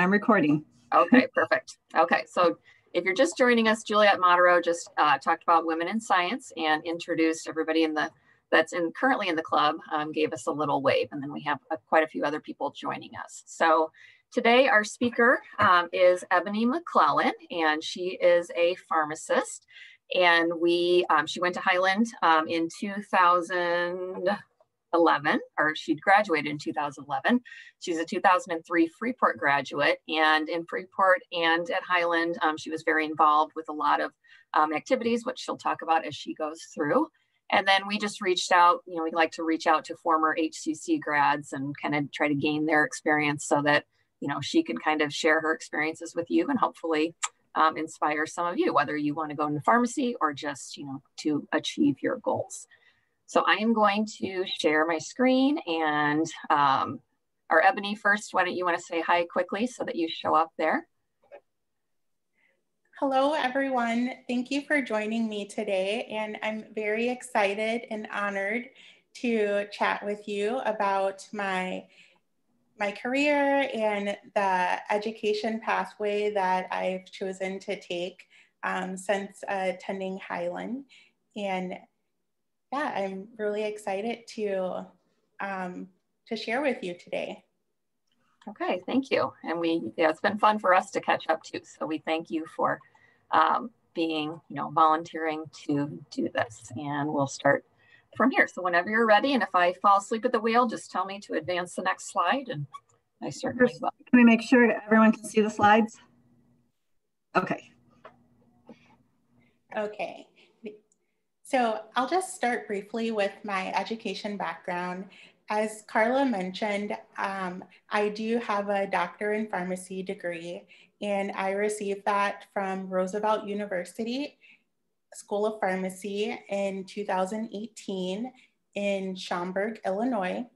I'm recording. Okay, perfect. Okay, so if you're just joining us, Juliet Modero just uh, talked about women in science and introduced everybody in the that's in currently in the club, um, gave us a little wave, and then we have uh, quite a few other people joining us. So today our speaker um, is Ebony McClellan, and she is a pharmacist. And we, um, she went to Highland um, in 2000, 2011, or she'd graduated in 2011. She's a 2003 Freeport graduate, and in Freeport and at Highland, um, she was very involved with a lot of um, activities, which she'll talk about as she goes through. And then we just reached out, you know, we like to reach out to former HCC grads and kind of try to gain their experience so that, you know, she can kind of share her experiences with you and hopefully um, inspire some of you, whether you want to go into pharmacy or just, you know, to achieve your goals. So I am going to share my screen and um, our Ebony first, why don't you want to say hi quickly so that you show up there? Hello, everyone. Thank you for joining me today. And I'm very excited and honored to chat with you about my, my career and the education pathway that I've chosen to take um, since attending Highland. And yeah, I'm really excited to um, to share with you today. Okay, thank you. And we, yeah, it's been fun for us to catch up too. So we thank you for um, being, you know, volunteering to do this. And we'll start from here. So whenever you're ready, and if I fall asleep at the wheel, just tell me to advance the next slide. And I certainly will. Can we make sure everyone can see the slides? Okay. Okay. So I'll just start briefly with my education background. As Karla mentioned, um, I do have a doctor in pharmacy degree, and I received that from Roosevelt University School of Pharmacy in 2018 in Schaumburg, Illinois.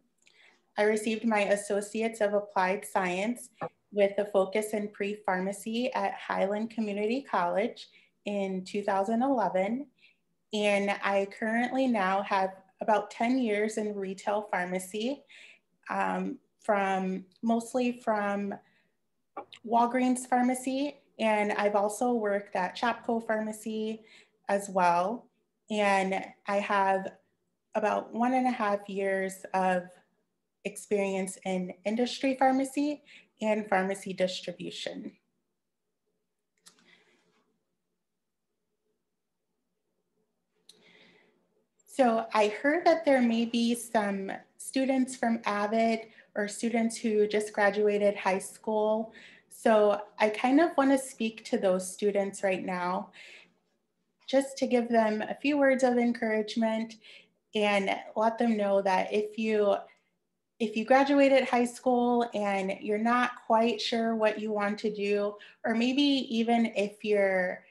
I received my Associates of Applied Science with a focus in pre-pharmacy at Highland Community College in 2011 and I currently now have about 10 years in retail pharmacy um, from mostly from Walgreens Pharmacy. And I've also worked at Shopko Pharmacy as well. And I have about one and a half years of experience in industry pharmacy and pharmacy distribution. So I heard that there may be some students from AVID or students who just graduated high school. So I kind of want to speak to those students right now, just to give them a few words of encouragement and let them know that if you if you graduated high school and you're not quite sure what you want to do, or maybe even if you're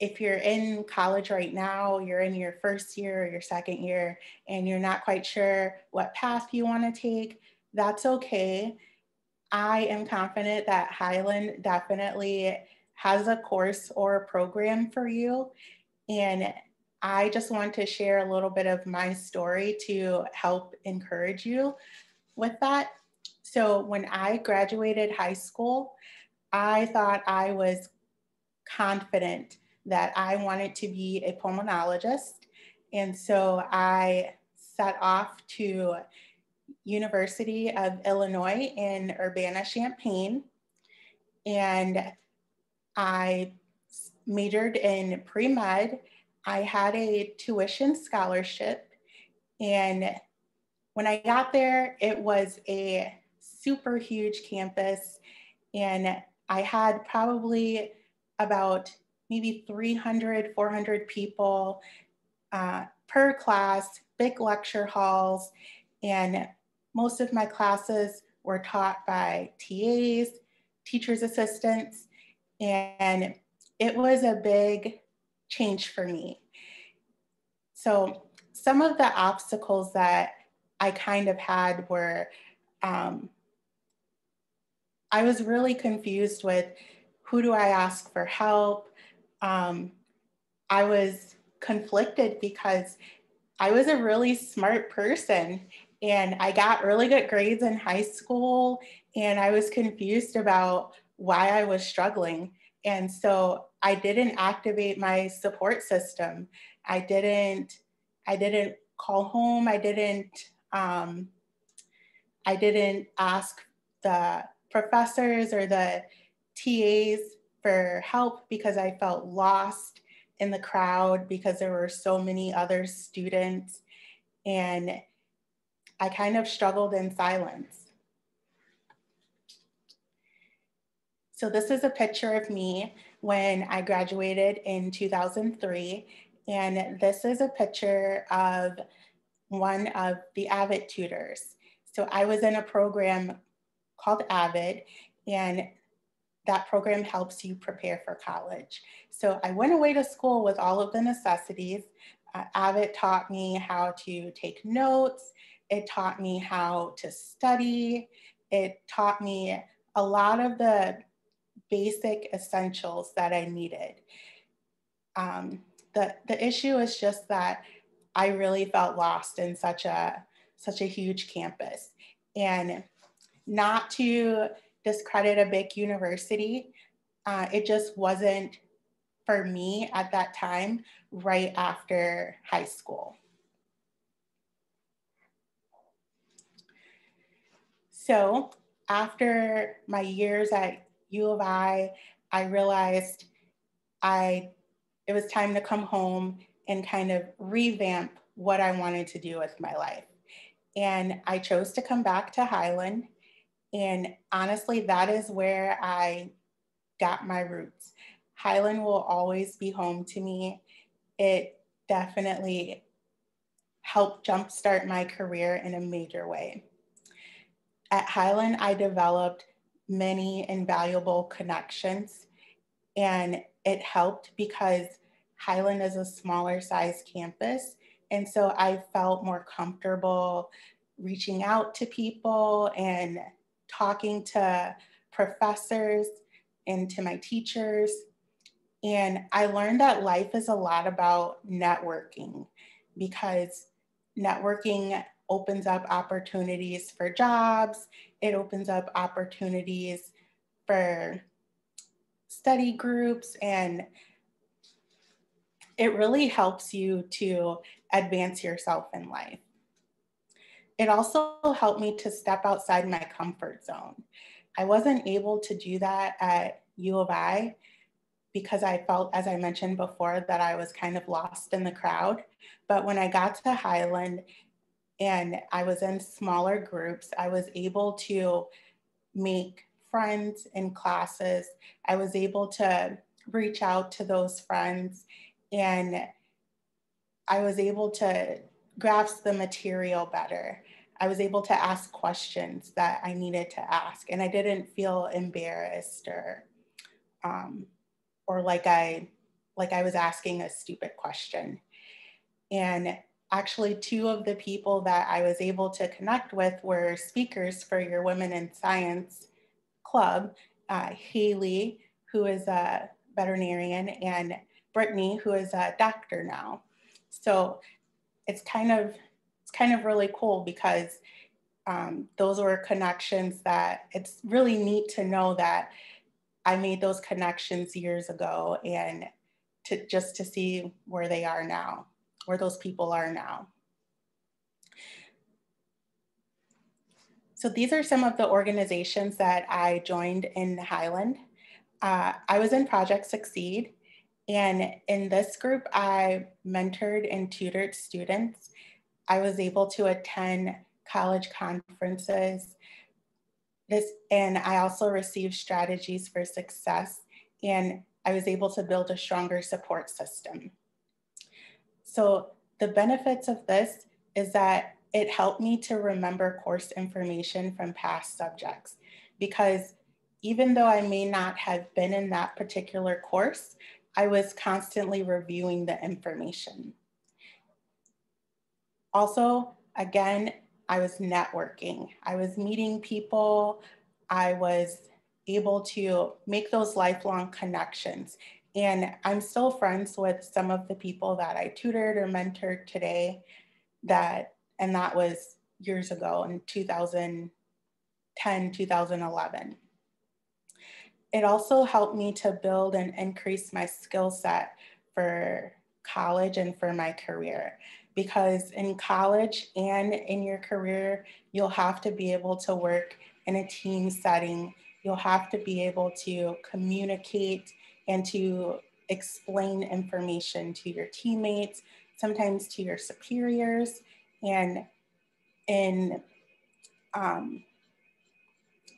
if you're in college right now, you're in your first year or your second year, and you're not quite sure what path you want to take, that's okay. I am confident that Highland definitely has a course or a program for you. And I just want to share a little bit of my story to help encourage you with that. So, when I graduated high school, I thought I was confident that I wanted to be a pulmonologist. And so I set off to University of Illinois in Urbana-Champaign. And I majored in pre-med. I had a tuition scholarship. And when I got there, it was a super huge campus. And I had probably about maybe 300, 400 people uh, per class, big lecture halls, and most of my classes were taught by TAs, teacher's assistants, and it was a big change for me. So some of the obstacles that I kind of had were um, I was really confused with who do I ask for help? Um, I was conflicted because I was a really smart person and I got really good grades in high school And I was confused about why I was struggling. And so I didn't activate my support system. I didn't, I didn't call home. I didn't, um, I didn't ask the professors or the TAs for help because I felt lost in the crowd because there were so many other students. And I kind of struggled in silence. So this is a picture of me when I graduated in 2003. And this is a picture of one of the AVID tutors. So I was in a program called AVID and that program helps you prepare for college. So I went away to school with all of the necessities. Uh, AVID taught me how to take notes. It taught me how to study. It taught me a lot of the basic essentials that I needed. Um, the, the issue is just that I really felt lost in such a such a huge campus. And not to discredit a big university, uh, it just wasn't for me at that time right after high school. So after my years at U of I, I realized I it was time to come home and kind of revamp what I wanted to do with my life. And I chose to come back to Highland. And honestly, that is where I got my roots. Highland will always be home to me. It definitely helped jumpstart my career in a major way. At Highland, I developed many invaluable connections. And it helped because Highland is a smaller size campus. And so I felt more comfortable reaching out to people and talking to professors and to my teachers. And I learned that life is a lot about networking because networking opens up opportunities for jobs, it opens up opportunities for study groups, and it really helps you to advance yourself in life. It also helped me to step outside my comfort zone. I wasn't able to do that at U of I because I felt, as I mentioned before, that I was kind of lost in the crowd. But when I got to Highland and I was in smaller groups, I was able to make friends in classes. I was able to reach out to those friends and I was able to grasp the material better. I was able to ask questions that I needed to ask, and I didn't feel embarrassed or, um, or like I, like I was asking a stupid question. And actually two of the people that I was able to connect with were speakers for your Women in Science Club, uh, Haley, who is a veterinarian, and Brittany, who is a doctor now. So it's kind of it's kind of really cool because um, those were connections that it's really neat to know that I made those connections years ago and to just to see where they are now where those people are now. So these are some of the organizations that I joined in Highland. Uh, I was in Project Succeed, and in this group, I mentored and tutored students. I was able to attend college conferences. This, and I also received strategies for success, and I was able to build a stronger support system. So the benefits of this is that it helped me to remember course information from past subjects because even though I may not have been in that particular course, I was constantly reviewing the information. Also, again, I was networking. I was meeting people. I was able to make those lifelong connections. And I'm still friends with some of the people that I tutored or mentored today that, and that was years ago in 2000, 10, 2011. It also helped me to build and increase my skill set for college and for my career. Because in college and in your career, you'll have to be able to work in a team setting. You'll have to be able to communicate and to explain information to your teammates, sometimes to your superiors, and in um,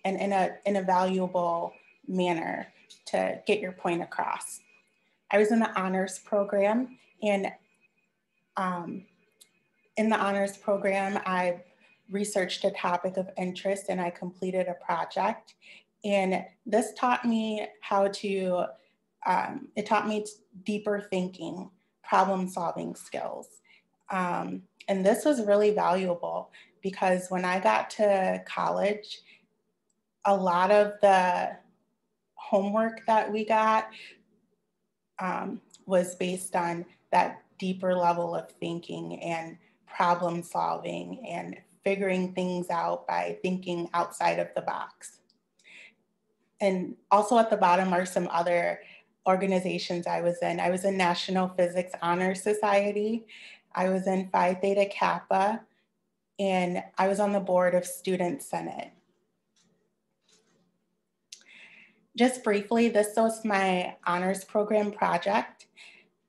and in a in a valuable manner to get your point across. I was in the honors program, and um, in the honors program, I researched a topic of interest and I completed a project. And this taught me how to, um, it taught me deeper thinking, problem solving skills. Um, and this was really valuable because when I got to college, a lot of the homework that we got um, was based on that deeper level of thinking and problem solving and figuring things out by thinking outside of the box. And also at the bottom are some other organizations I was in. I was in National Physics Honor Society. I was in Phi Theta Kappa, and I was on the board of Student Senate. Just briefly, this was my honors program project.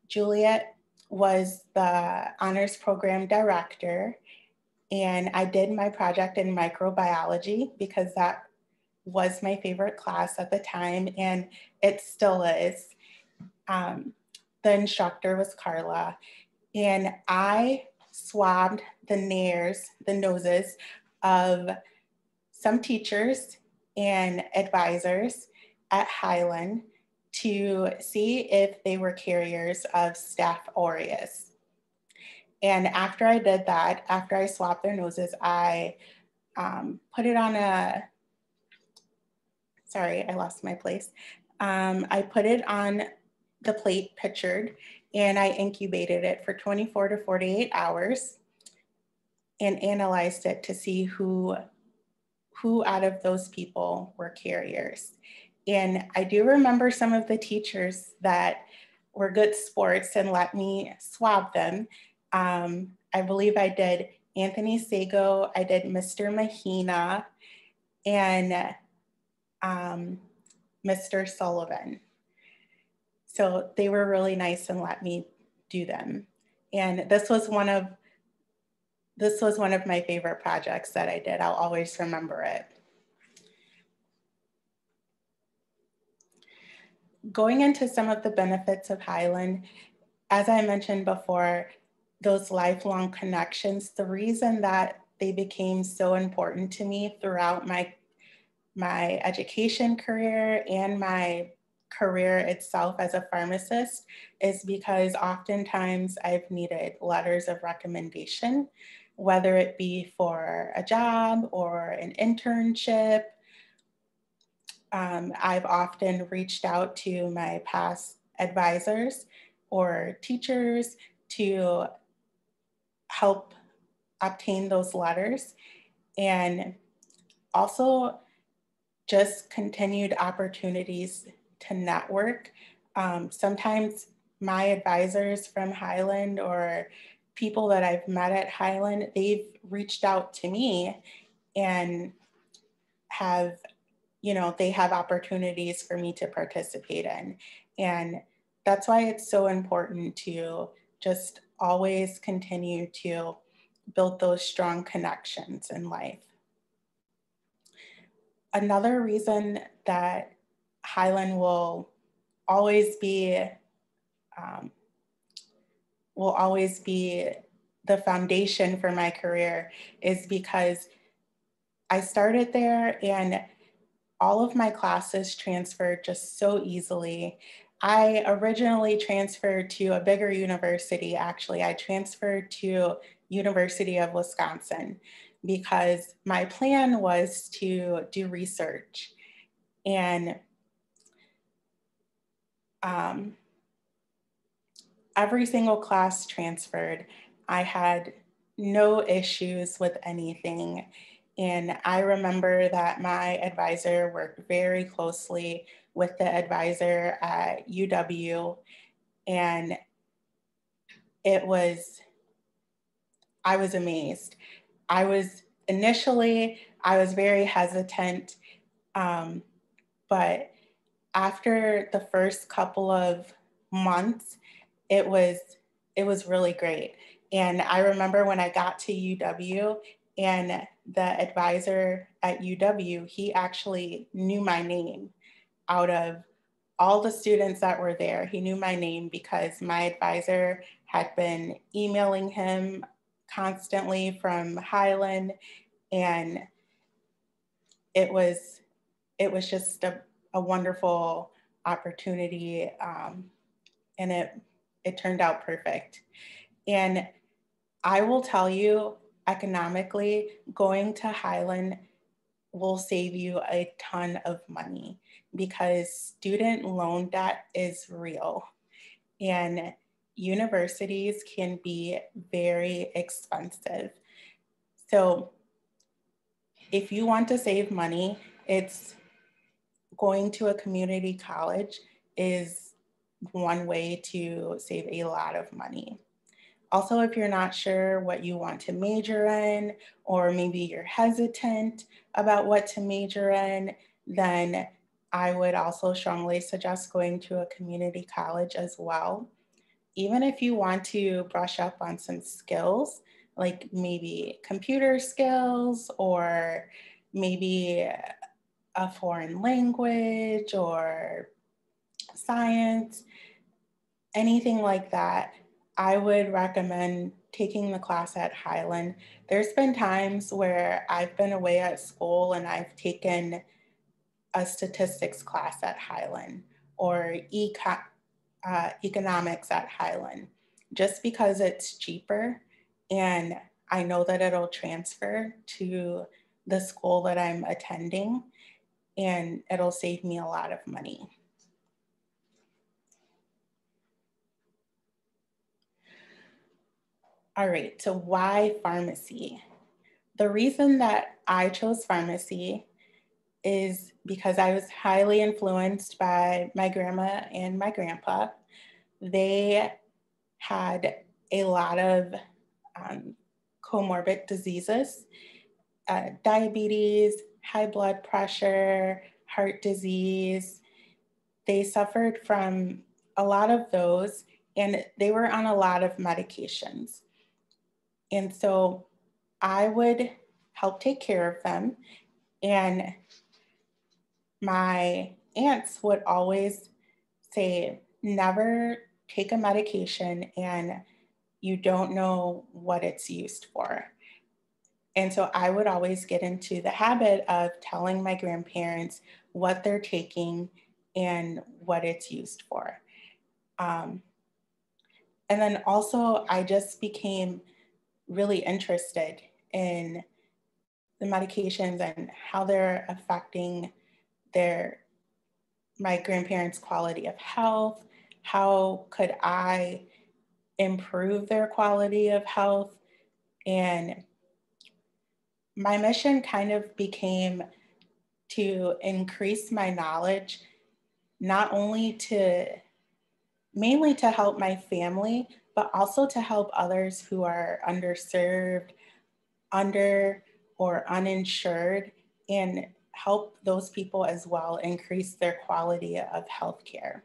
Juliet was the honors program director, and I did my project in microbiology because that was my favorite class at the time, and it still is. Um, the instructor was Karla, and I swabbed the nares, the noses of some teachers and advisors at Highland to see if they were carriers of Staph aureus. And after I did that, after I swabbed their noses, I um, put it on a, sorry, I lost my place. Um, I put it on the plate pictured and I incubated it for 24 to 48 hours and analyzed it to see who, who out of those people were carriers. And I do remember some of the teachers that were good sports and let me swab them. Um, I believe I did Anthony Sago, I did Mr. Mahina, and um, Mr. Sullivan. So they were really nice and let me do them. And this was one of this was one of my favorite projects that I did. I'll always remember it. Going into some of the benefits of Highland, as I mentioned before, those lifelong connections, the reason that they became so important to me throughout my my education career and my career itself as a pharmacist is because oftentimes I've needed letters of recommendation, whether it be for a job or an internship um, I've often reached out to my past advisors or teachers to help obtain those letters and also just continued opportunities to network. Um, sometimes my advisors from Highland or people that I've met at Highland, they've reached out to me and have you know, they have opportunities for me to participate in. And that's why it's so important to just always continue to build those strong connections in life. Another reason that Highland will always be um, will always be the foundation for my career is because I started there and all of my classes transferred just so easily. I originally transferred to a bigger university, actually. I transferred to University of Wisconsin because my plan was to do research. And um, every single class transferred. I had no issues with anything. And I remember that my advisor worked very closely with the advisor at UW. And it was, I was amazed. I was initially, I was very hesitant. Um, but after the first couple of months, it was it was really great. And I remember when I got to UW and the advisor at UW, he actually knew my name out of all the students that were there. He knew my name because my advisor had been emailing him constantly from Highland and it was it was just a, a wonderful opportunity um, and it it turned out perfect and i will tell you economically going to highland will save you a ton of money because student loan debt is real and universities can be very expensive so if you want to save money it's going to a community college is one way to save a lot of money. Also, if you're not sure what you want to major in, or maybe you're hesitant about what to major in, then I would also strongly suggest going to a community college as well. Even if you want to brush up on some skills, like maybe computer skills or maybe a foreign language or science, anything like that, I would recommend taking the class at Highland. There's been times where I've been away at school and I've taken a statistics class at Highland or eco- uh, economics at Highland just because it's cheaper and I know that it'll transfer to the school that I'm attending and it'll save me a lot of money. All right, so why pharmacy? The reason that I chose pharmacy is because I was highly influenced by my grandma and my grandpa. They had a lot of um, comorbid diseases, uh, diabetes, high blood pressure, heart disease. They suffered from a lot of those and they were on a lot of medications. And so I would help take care of them. And my aunts would always say, never take a medication and you don't know what it's used for. And so I would always get into the habit of telling my grandparents what they're taking and what it's used for. Um, and then also, I just became really interested in the medications and how they're affecting their my grandparents' quality of health. How could I improve their quality of health? And my mission kind of became to increase my knowledge, not only to mainly to help my family, but also to help others who are underserved, under or uninsured, and help those people as well increase their quality of healthcare.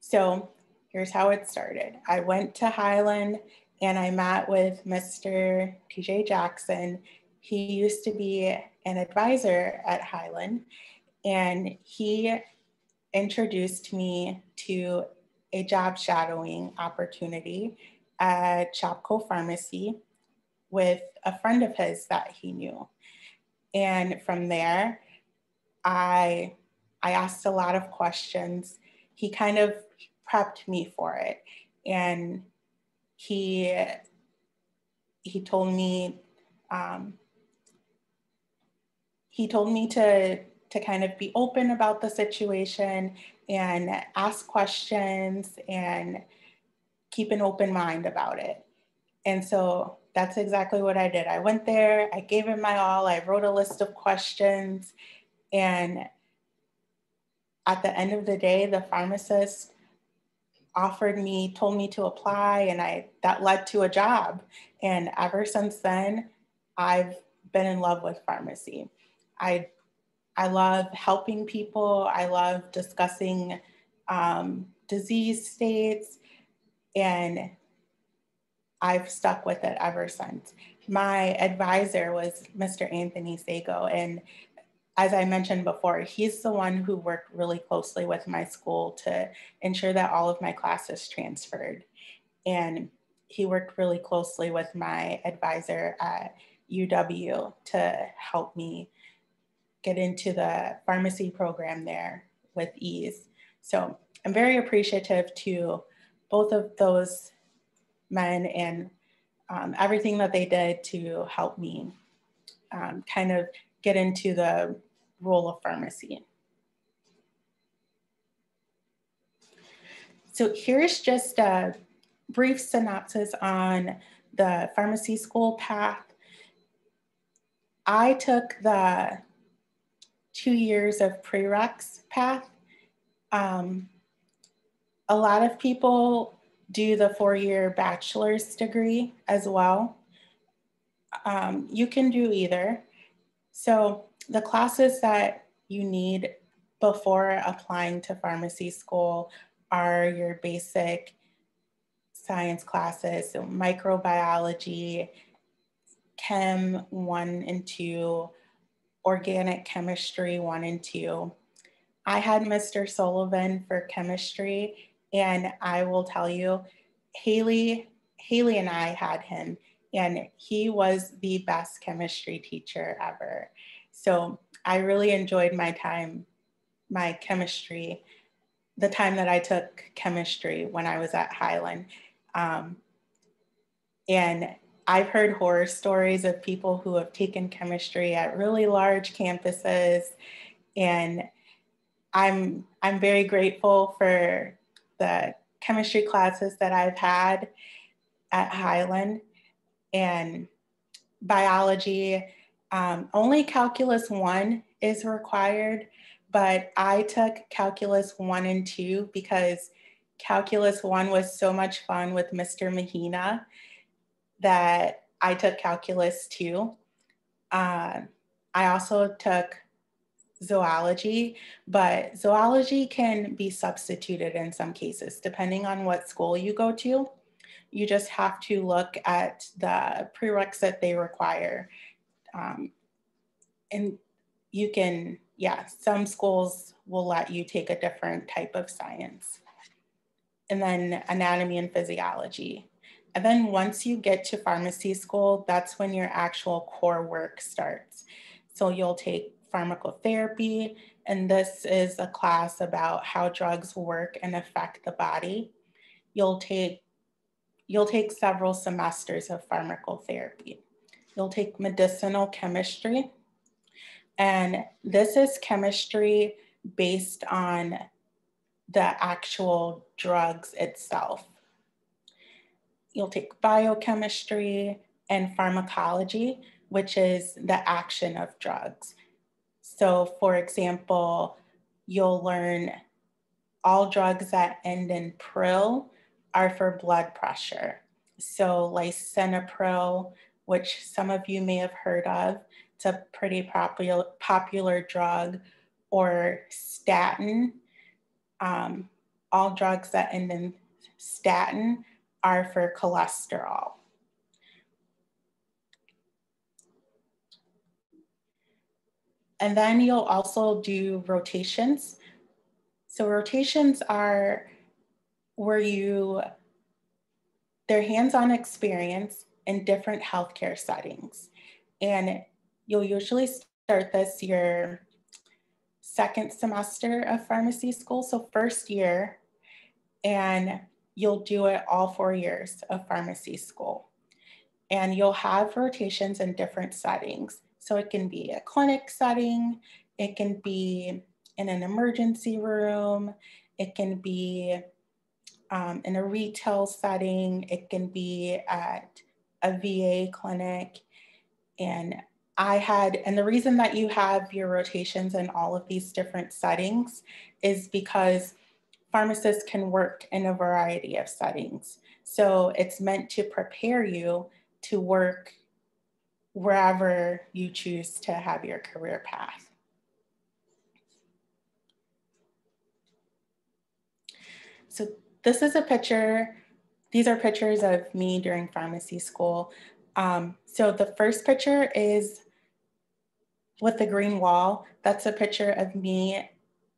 So here's how it started. I went to Highland and I met with Mr. TJ Jackson. He used to be an advisor at Highland, and he introduced me to a job shadowing opportunity at Shopko Pharmacy with a friend of his that he knew. And from there, I I asked a lot of questions. He kind of prepped me for it. And he he told me um, he told me to to kind of be open about the situation and ask questions and keep an open mind about it. And so that's exactly what I did. I went there, I gave it my all, I wrote a list of questions, and at the end of the day, the pharmacist offered me, told me to apply, and I that led to a job. And ever since then, I've been in love with pharmacy. I I love helping people. I love discussing um, disease states, and I've stuck with it ever since. My advisor was Mr. Anthony Sago, and as I mentioned before, he's the one who worked really closely with my school to ensure that all of my classes transferred. And he worked really closely with my advisor at UW to help me get into the pharmacy program there with ease. So I'm very appreciative to both of those men and um, everything that they did to help me um, kind of get into the role of pharmacy. So here's just a brief synopsis on the pharmacy school path. I took the two years of prereqs path. Um, a lot of people do the four-year bachelor's degree as well. Um, you can do either. So the classes that you need before applying to pharmacy school are your basic science classes, so microbiology, chem one and two, organic chemistry one and two. I had Mr. Sullivan for chemistry, and I will tell you, Haley, Haley and I had him, and he was the best chemistry teacher ever. So I really enjoyed my time, my chemistry, the time that I took chemistry when I was at Highland. Um, and I've heard horror stories of people who have taken chemistry at really large campuses. And I'm, I'm very grateful for the chemistry classes that I've had at Highland and biology. Um, only calculus one is required, but I took calculus one and two because calculus one was so much fun with Mr. Mahina that I took calculus two. Uh, I also took zoology, but zoology can be substituted in some cases depending on what school you go to. You just have to look at the prerequisite they require. Um, and you can, yeah, some schools will let you take a different type of science. And then anatomy and physiology. And then once you get to pharmacy school, that's when your actual core work starts. So you'll take pharmacotherapy, and this is a class about how drugs work and affect the body. You'll take, you'll take several semesters of pharmacotherapy. You'll take medicinal chemistry, and this is chemistry based on the actual drugs itself. You'll take biochemistry and pharmacology, which is the action of drugs. So, for example, you'll learn all drugs that end in pril are for blood pressure. So, lisinopril, which some of you may have heard of, it's a pretty popular, popular drug, or statin. Um, all drugs that end in statin are for cholesterol. And then you'll also do rotations. So rotations are where you, they're hands-on experience in different healthcare settings. And You'll usually start this your second semester of pharmacy school, so first year, and you'll do it all four years of pharmacy school. And you'll have rotations in different settings. So it can be a clinic setting, it can be in an emergency room, it can be um, in a retail setting, it can be at a VA clinic. And I had, and the reason that you have your rotations in all of these different settings is because pharmacists can work in a variety of settings. So it's meant to prepare you to work wherever you choose to have your career path. So this is a picture, these are pictures of me during pharmacy school. Um, so the first picture is with the green wall. That's a picture of me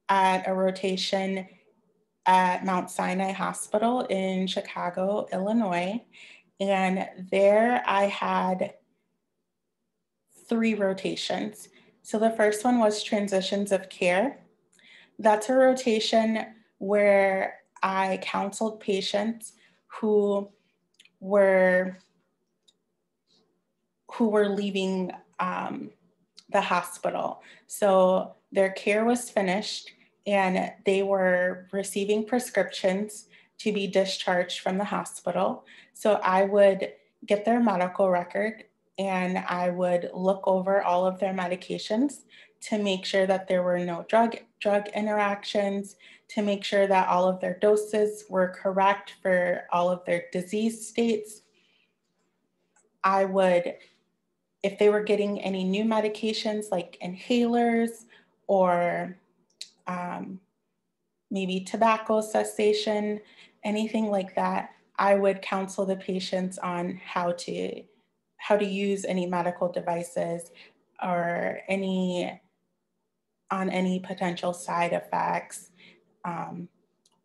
at a rotation at Mount Sinai Hospital in Chicago, Illinois. And there I had three rotations. So the first one was transitions of care. That's a rotation where I counseled patients who were who were leaving um, the hospital. So their care was finished and they were receiving prescriptions to be discharged from the hospital. So I would get their medical record and I would look over all of their medications to make sure that there were no drug drug interactions, to make sure that all of their doses were correct for all of their disease states. I would, if they were getting any new medications like inhalers or um, maybe tobacco cessation, anything like that, I would counsel the patients on how to how to use any medical devices or any on any potential side effects um,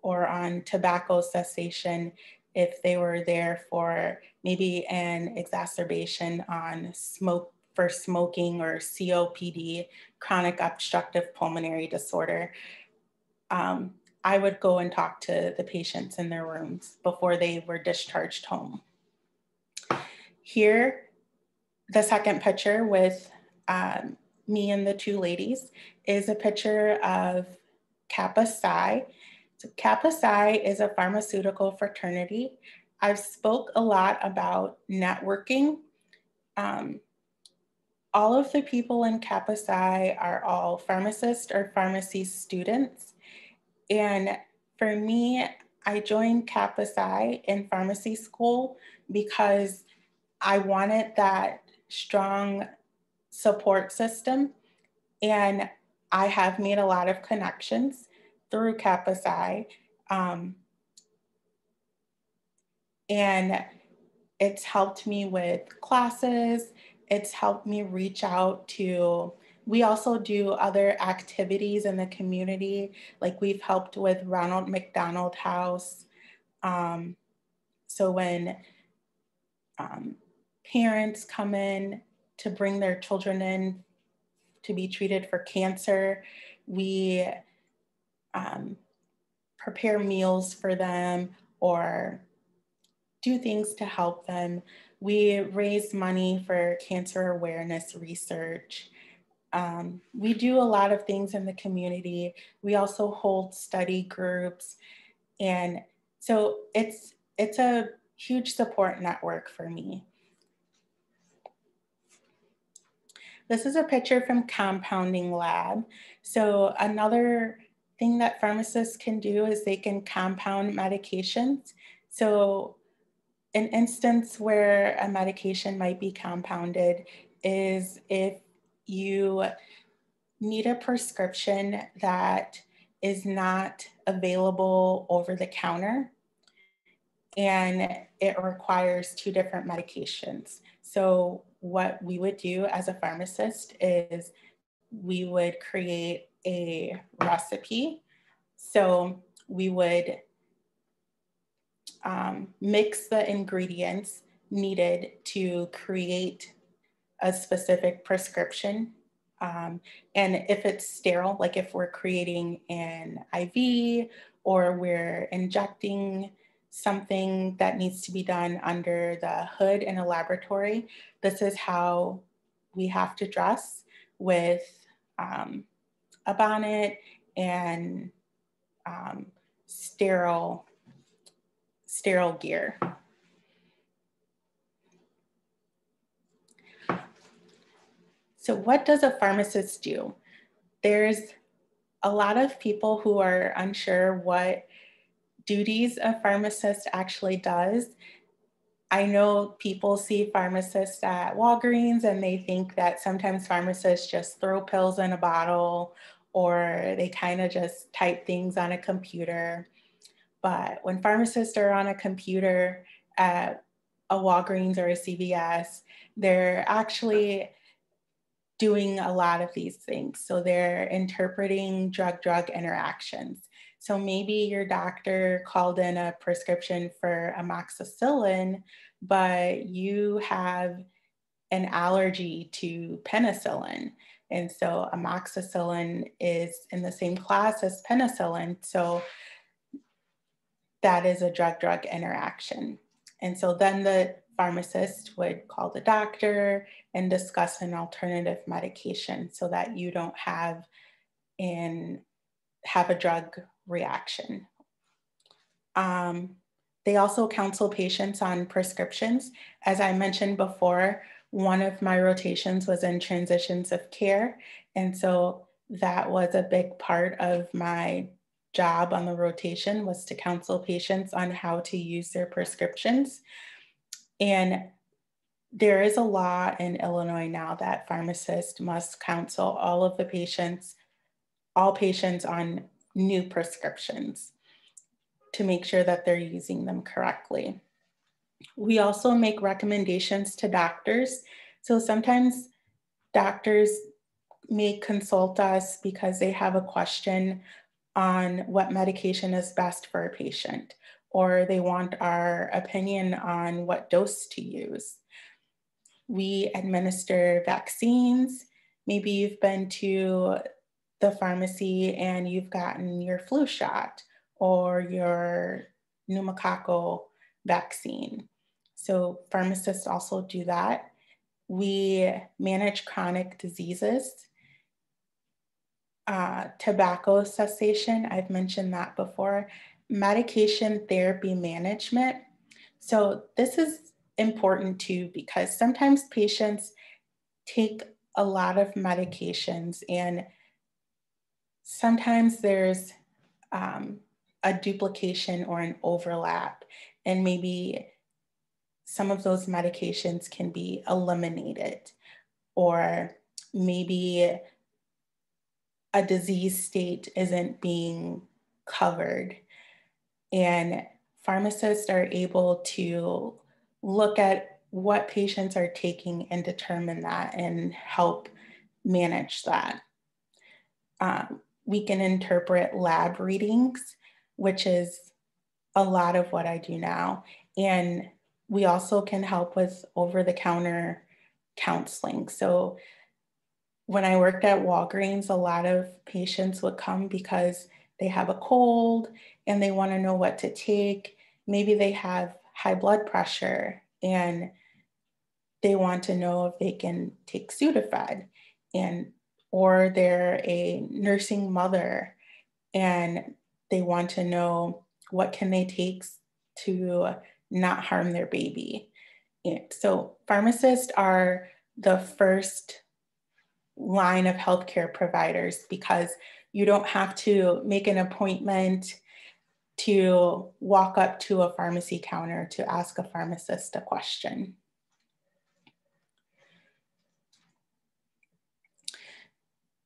or on tobacco cessation if they were there for maybe an exacerbation on smoke for smoking or COPD, chronic obstructive pulmonary disorder. Um, I would go and talk to the patients in their rooms before they were discharged home. Here, the second picture with um, me and the two ladies is a picture of Kappa Psi. So Kappa Psi is a pharmaceutical fraternity. I've spoke a lot about networking. Um, all of the people in Kappa Psi are all pharmacists or pharmacy students. And for me, I joined Kappa Psi in pharmacy school because I wanted that strong support system. And I have made a lot of connections through Kappa Psi. Um, and it's helped me with classes. It's helped me reach out to, we also do other activities in the community. Like we've helped with Ronald McDonald House. Um, so when um, parents come in to bring their children in to be treated for cancer. We um, prepare meals for them or do things to help them. We raise money for cancer awareness research. Um, we do a lot of things in the community. We also hold study groups. And so it's, it's a huge support network for me. This is a picture from Compounding Lab. So another thing that pharmacists can do is they can compound medications. So an instance where a medication might be compounded is if you need a prescription that is not available over the counter and it requires two different medications. So what we would do as a pharmacist is we would create a recipe. So we would um, mix the ingredients needed to create a specific prescription. Um, and if it's sterile, like if we're creating an IV or we're injecting something that needs to be done under the hood in a laboratory, this is how we have to dress with um, a bonnet and um, sterile, sterile gear. So what does a pharmacist do? There's a lot of people who are unsure what duties a pharmacist actually does. I know people see pharmacists at Walgreens and they think that sometimes pharmacists just throw pills in a bottle or they kind of just type things on a computer. But when pharmacists are on a computer at a Walgreens or a CVS, they're actually doing a lot of these things. So they're interpreting drug drug interactions. So maybe your doctor called in a prescription for amoxicillin, but you have an allergy to penicillin. And so amoxicillin is in the same class as penicillin. So that is a drug drug interaction. And so then the pharmacist would call the doctor and discuss an alternative medication so that you don't have in have a drug reaction. Um, they also counsel patients on prescriptions. As I mentioned before, one of my rotations was in transitions of care. And so that was a big part of my job on the rotation was to counsel patients on how to use their prescriptions. And there is a law in Illinois now that pharmacists must counsel all of the patients, all patients on new prescriptions to make sure that they're using them correctly. We also make recommendations to doctors. So sometimes doctors may consult us because they have a question on what medication is best for a patient, or they want our opinion on what dose to use. We administer vaccines. Maybe you've been to the pharmacy and you've gotten your flu shot or your pneumococcal vaccine. So pharmacists also do that. We manage chronic diseases. Uh, tobacco cessation, I've mentioned that before. Medication therapy management. So this is important too because sometimes patients take a lot of medications and sometimes there's um, a duplication or an overlap, and maybe some of those medications can be eliminated, or maybe a disease state isn't being covered. And pharmacists are able to look at what patients are taking and determine that and help manage that. Um, we can interpret lab readings, which is a lot of what I do now. And we also can help with over the counter counseling. So when I worked at Walgreens, a lot of patients would come because they have a cold and they want to know what to take. Maybe they have high blood pressure and they want to know if they can take Sudafed. And or they're a nursing mother and they want to know what can they take to not harm their baby. So pharmacists are the first line of healthcare providers because you don't have to make an appointment to walk up to a pharmacy counter to ask a pharmacist a question.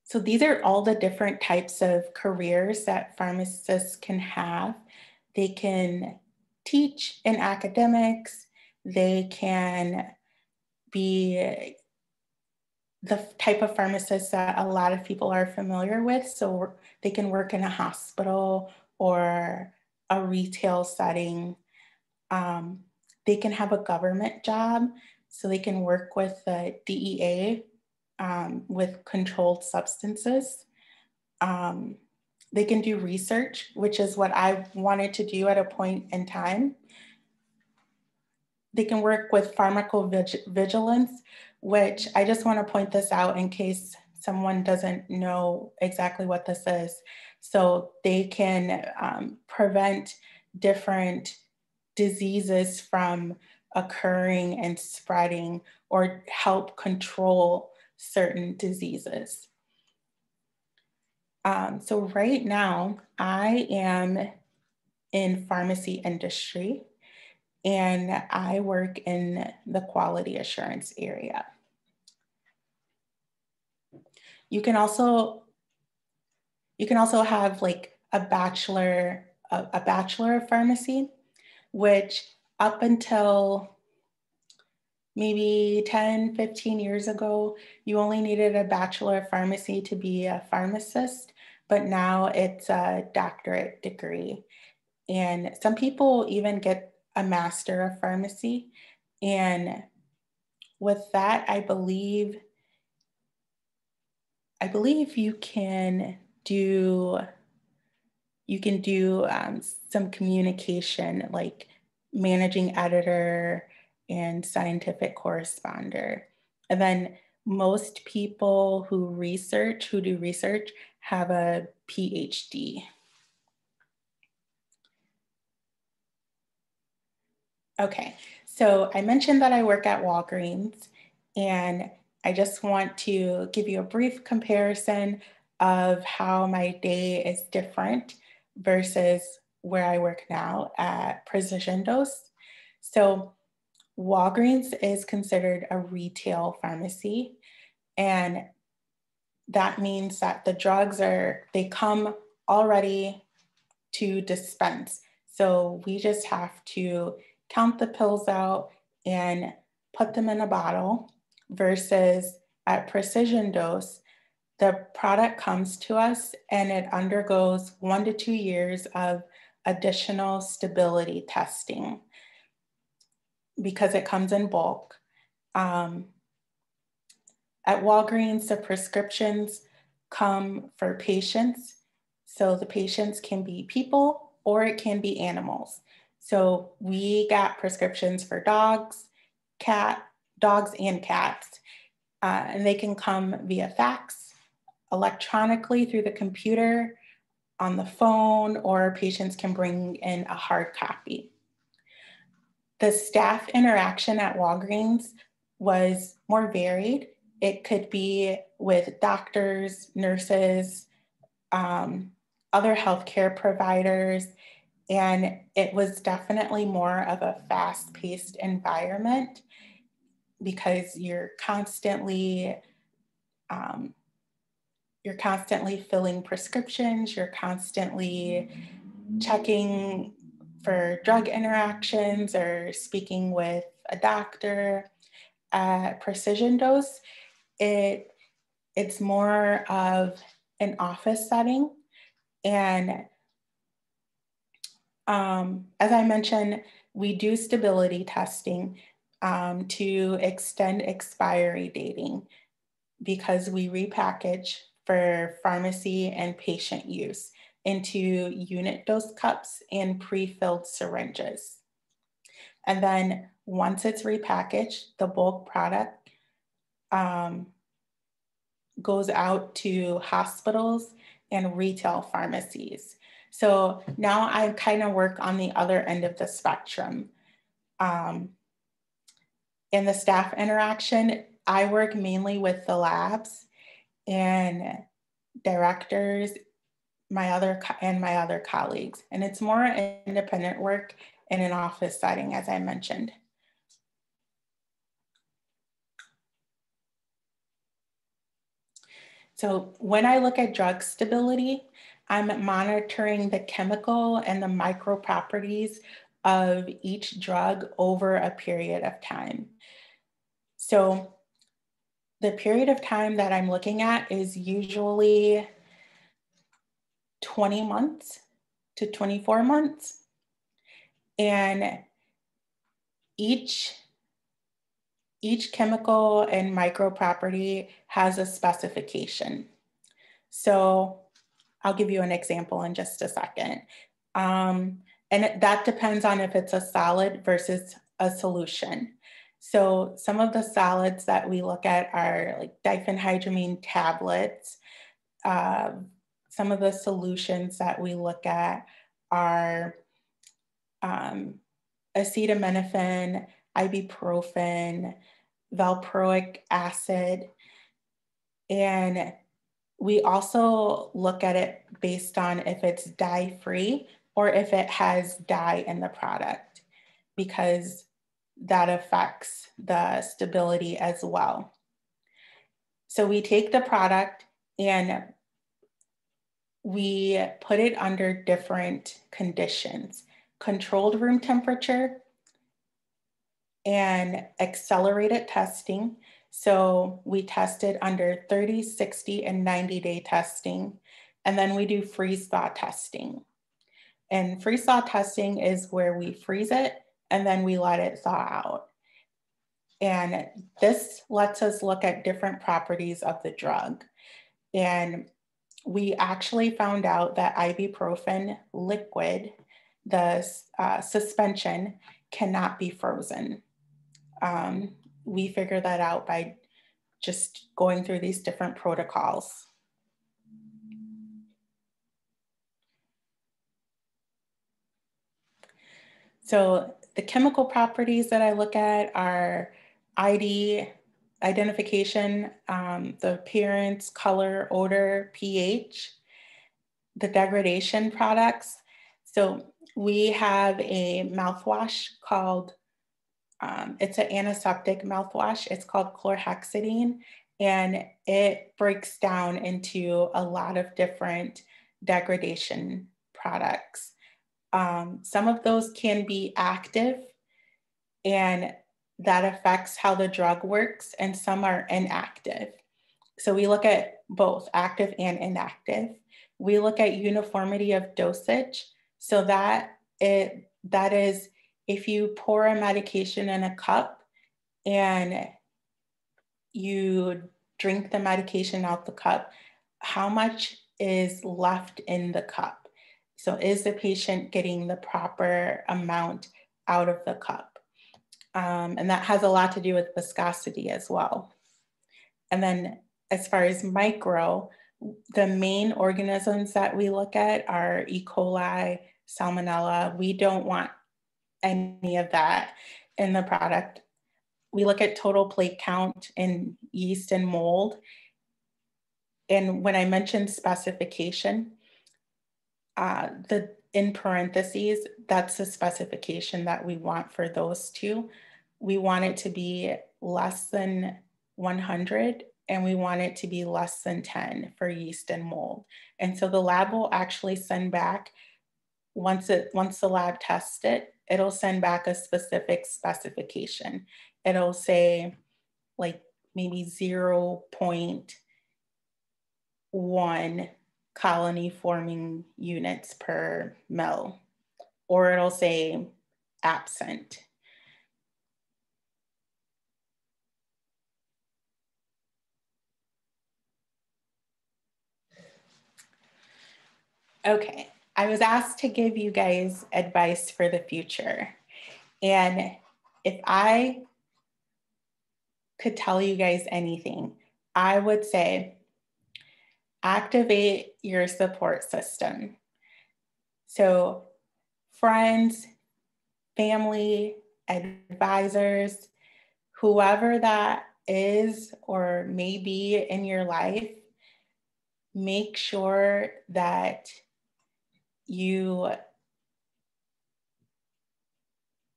So these are all the different types of careers that pharmacists can have. They can teach in academics, they can be the type of pharmacist that a lot of people are familiar with. So they can work in a hospital or a retail setting. Um, they can have a government job, so they can work with the DEA um, with controlled substances. Um, they can do research, which is what I wanted to do at a point in time. They can work with pharmacovigilance, which I just want to point this out in case someone doesn't know exactly what this is. So they can um, prevent different diseases from occurring and spreading or help control certain diseases. Um, so right now I am in pharmacy industry and I work in the quality assurance area. You can also you can also have like a bachelor a, a bachelor of pharmacy, which up until maybe 10, 15 years ago, you only needed a bachelor of pharmacy to be a pharmacist, but now it's a doctorate degree. And some people even get a master of pharmacy. And with that, I believe I believe you can do you can do um, some communication like managing editor and scientific corresponder. And then most people who research, who do research, have a PhD. Okay, so I mentioned that I work at Walgreens and I just want to give you a brief comparison of how my day is different versus where I work now at Precision Dose. So Walgreens is considered a retail pharmacy and that means that the drugs are they come already to dispense. So we just have to count the pills out and put them in a bottle versus at precision dose the product comes to us and it undergoes one to two years of additional stability testing because it comes in bulk. Um, at Walgreens, the prescriptions come for patients. So the patients can be people or it can be animals. So we got prescriptions for dogs, cat, dogs and cats, uh, and they can come via fax, electronically through the computer, on the phone, or patients can bring in a hard copy. The staff interaction at Walgreens was more varied. It could be with doctors, nurses, um, other healthcare providers, and it was definitely more of a fast paced environment because you're constantly um, you're constantly filling prescriptions, you're constantly checking for drug interactions or speaking with a doctor. At Precision Dose, it it's more of an office setting. And um, as I mentioned, we do stability testing um, to extend expiry dating because we repackage for pharmacy and patient use into unit dose cups and pre-filled syringes. And then once it's repackaged, the bulk product um, goes out to hospitals and retail pharmacies. So now I kind of work on the other end of the spectrum. Um, in the staff interaction, I work mainly with the labs and directors my other and my other colleagues. And it's more independent work in an office setting as i mentioned. So when i look at drug stability i'm monitoring the chemical and the micro properties of each drug over a period of time so the period of time that I'm looking at is usually 20 months to 24 months. And each each chemical and micro property has a specification. So I'll give you an example in just a second. Um, and that depends on if it's a solid versus a solution. So some of the solids that we look at are like diphenhydramine tablets. Uh, some of the solutions that we look at are um, acetaminophen, ibuprofen, valproic acid. And we also look at it based on if it's dye free or if it has dye in the product, because that affects the stability as well. So we take the product and we put it under different conditions controlled room temperature and accelerated testing. So we tested under 30, 60, and 90 day testing. And then we do freeze thaw testing. And freeze thaw testing is where we freeze it and then we let it thaw out. And this lets us look at different properties of the drug. And we actually found out that ibuprofen liquid, the uh, suspension, cannot be frozen. Um, we figured that out by just going through these different protocols. So the chemical properties that I look at are ID identification, um, the appearance, color, odor, pH, the degradation products. So we have a mouthwash called, um, it's an antiseptic mouthwash. It's called chlorhexidine and it breaks down into a lot of different degradation products. Um, some of those can be active and that affects how the drug works, and some are inactive. So we look at both active and inactive. We look at uniformity of dosage. So that it that is if you pour a medication in a cup and you drink the medication out the cup, how much is left in the cup? So is the patient getting the proper amount out of the cup? Um, and that has a lot to do with viscosity as well. And then as far as micro, the main organisms that we look at are E. coli, salmonella. We don't want any of that in the product. We look at total plate count in yeast and mold. And when I mentioned specification, uh, the in parentheses, that's the specification that we want for those two. We want it to be less than 100 and we want it to be less than 10 for yeast and mold. And so the lab will actually send back, once it once the lab tests it, it'll send back a specific specification. It'll say like maybe 0.1 colony forming units per mil, or it'll say absent. Okay, I was asked to give you guys advice for the future. And if I could tell you guys anything, I would say activate your support system. So, friends, family, advisors, whoever that is or may be in your life, make sure that you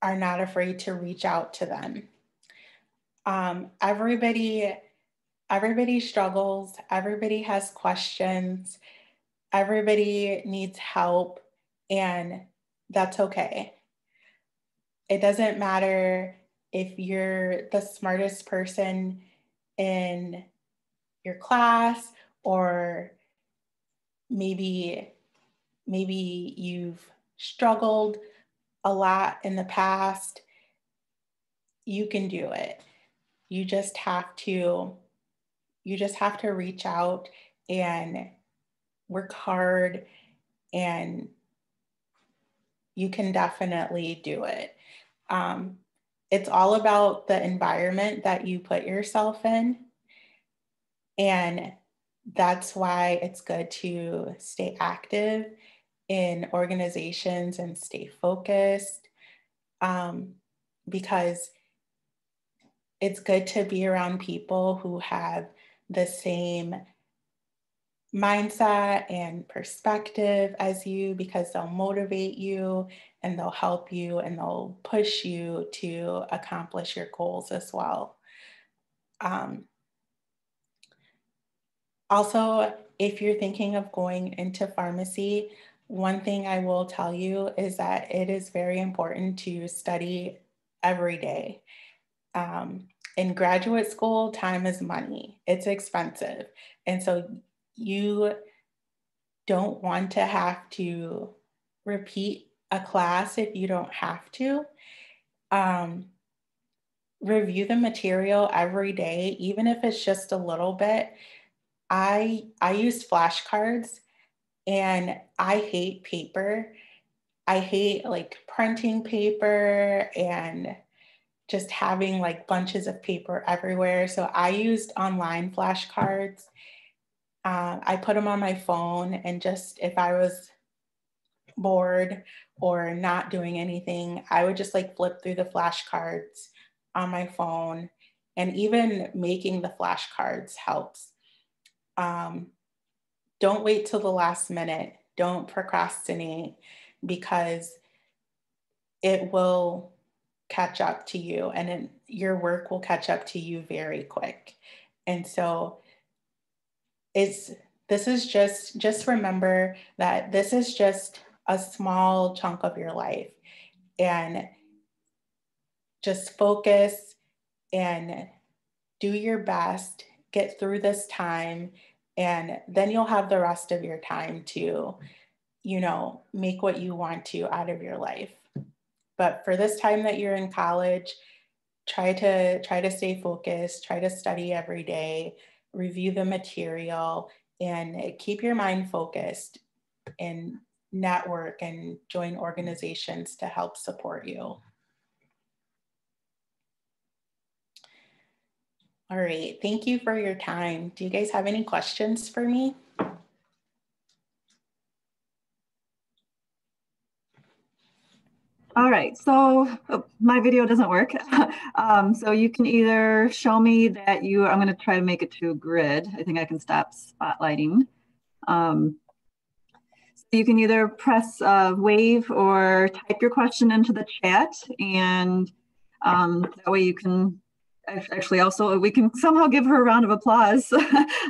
are not afraid to reach out to them. Um, everybody everybody struggles, everybody has questions, everybody needs help, and that's okay. It doesn't matter if you're the smartest person in your class or maybe maybe you've struggled a lot in the past you can do it. You just have to you just have to reach out and work hard and you can definitely do it. Um, it's all about the environment that you put yourself in. And that's why it's good to stay active in organizations and stay focused um, because it's good to be around people who have the same mindset and perspective as you because they'll motivate you and they'll help you and they'll push you to accomplish your goals as well. Um, also, if you're thinking of going into pharmacy, one thing I will tell you is that it is very important to study every day. Um, in graduate school, time is money, it's expensive. And so you don't want to have to repeat a class if you don't have to. Um, review the material every day, even if it's just a little bit. I I use flashcards and I hate paper. I hate like printing paper and just having like bunches of paper everywhere. So I used online flashcards. Uh, I put them on my phone, and just if I was bored or not doing anything, I would just like flip through the flashcards on my phone. And even making the flashcards helps. Um, don't wait till the last minute. Don't procrastinate because it will catch up to you and it, your work will catch up to you very quick. And so it's this is just just remember that this is just a small chunk of your life and just focus and do your best, get through this time and then you'll have the rest of your time to you know make what you want to out of your life but for this time that you're in college try to try to stay focused try to study every day review the material and eh, keep your mind focused and network and join organizations to help support you All right, thank you for your time. Do you guys have any questions for me? All right, so oh, my video doesn't work. um, so you can either show me that you, I'm gonna try to make it to grid. I think I can stop spotlighting. Um, so you can either press uh, wave or type your question into the chat and um, that way you can actually also we can somehow give her a round of applause.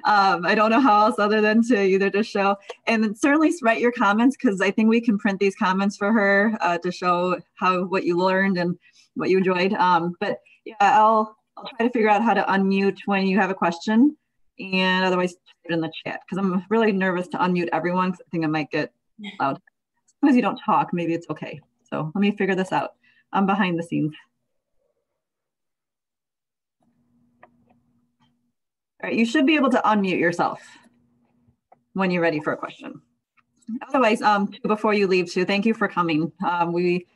Um, i don't know how else other than to either just show and certainly write your comments because i think we can print these comments for her uh, to show how what you learned and what you enjoyed. Um, but yeah i'll i'll try to figure out how to unmute when you have a question and otherwise put it in the chat because i'm really nervous to unmute everyone because i think i might get loud. As long as you don't talk maybe it's okay. So let me figure this out. I'm behind the scenes All right, you should be able to unmute yourself when you're ready for a question. Otherwise, um, before you leave too, thank you for coming. Um, we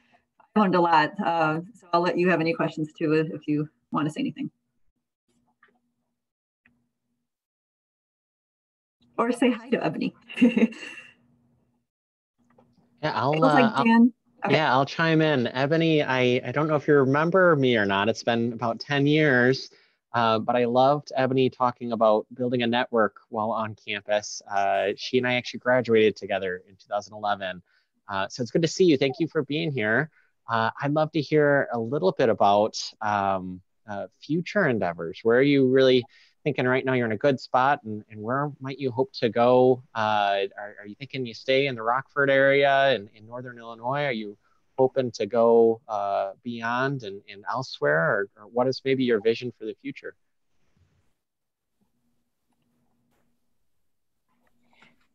learned a lot, uh, so I'll let you have any questions too if you want to say anything. Or say hi to Ebony. yeah, I'll, uh, like okay. yeah, I'll chime in. Ebony, I, I don't know if you remember me or not. It's been about 10 years. Uh, but I loved Ebony talking about building a network while on campus. Uh, she and I actually graduated together in 2011. Uh, so it's good to see you. Thank you for being here. Uh, I'd love to hear a little bit about um, uh, future endeavors. Where are you really thinking right now? You're in a good spot, and, and where might you hope to go? Are, are, you thinking you stay in the Rockford area in, in Northern Illinois? Are you open to go uh, beyond and, and elsewhere, or, or what is maybe your vision for the future?